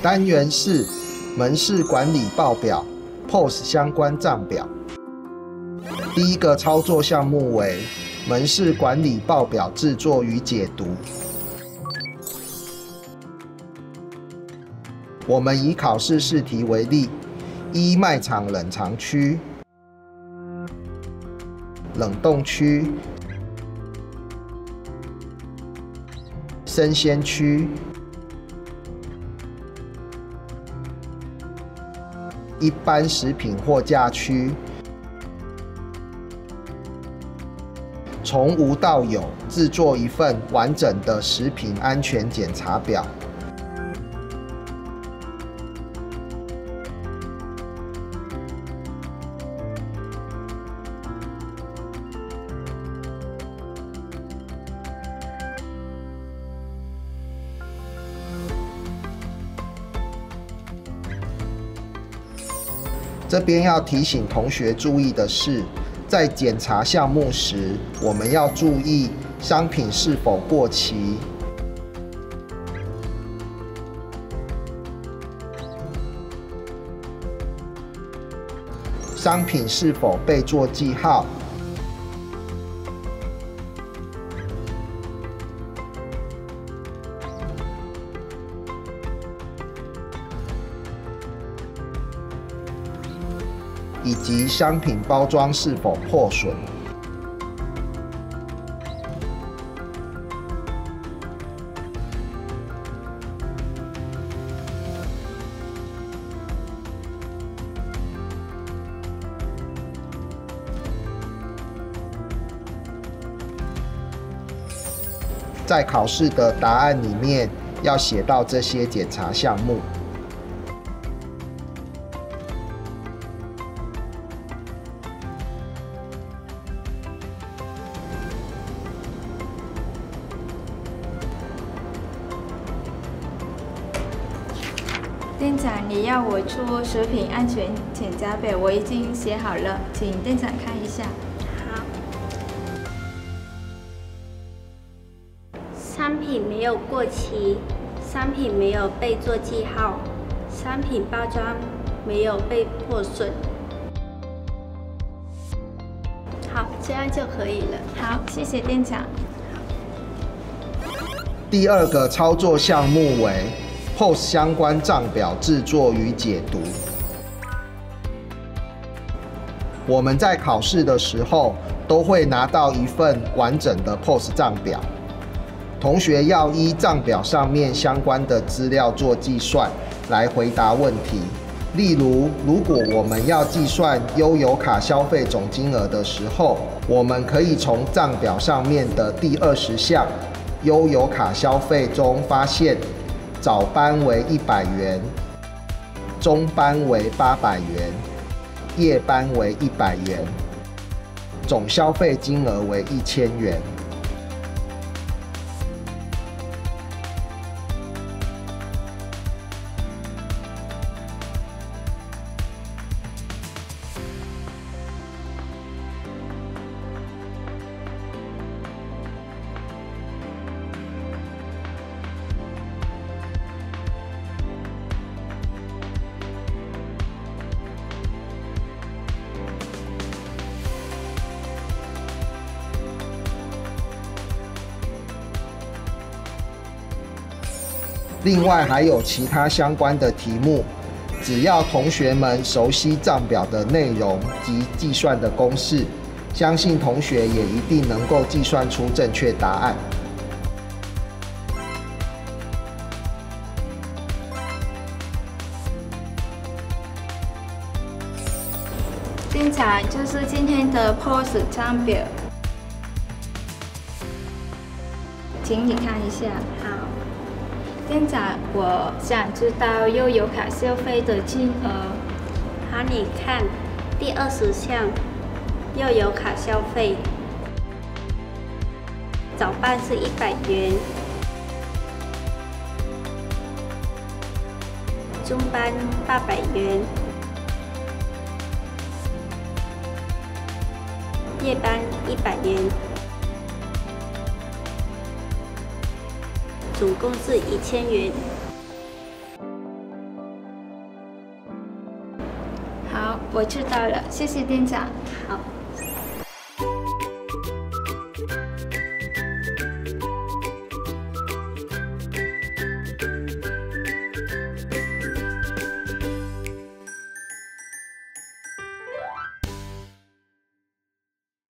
单元四门市管理报表 POS 相关账表。第一个操作项目为门市管理报表制作与解读。我们以考试试题为例，一卖场冷藏区、冷冻区、生鲜区、一般食品货架区，从无到有制作一份完整的食品安全检查表。这边要提醒同学注意的是，在检查项目时，我们要注意商品是否过期，商品是否被做记号。以及商品包装是否破损。在考试的答案里面要写到这些检查项目。店长，你要我出食品安全检查表，我已经写好了，请店长看一下。好。商品没有过期，商品没有被做记号，商品包装没有被破损。好，这样就可以了。好，谢谢店长。第二个操作项目为 POS 相关账表制作与解读。我们在考试的时候都会拿到一份完整的 POS 账表，同学要依账表上面相关的资料做计算来回答问题。例如，如果我们要计算悠游卡消费总金额的时候，我们可以从账表上面的第二十项悠游卡消费中发现，早班为一百元，中班为八百元，夜班为一百元，总消费金额为一千元。另外还有其他相关的题目，只要同学们熟悉账表的内容及计算的公式，相信同学也一定能够计算出正确答案。店长，就是今天的 POS 账表，请你看一下。好。店长，我想知道悠游卡消费的金额。好，你看第二十项，悠游卡消费，早班是一百元，中班八百元，夜班一百元。总共是一千元。好我知道了谢谢店长。好。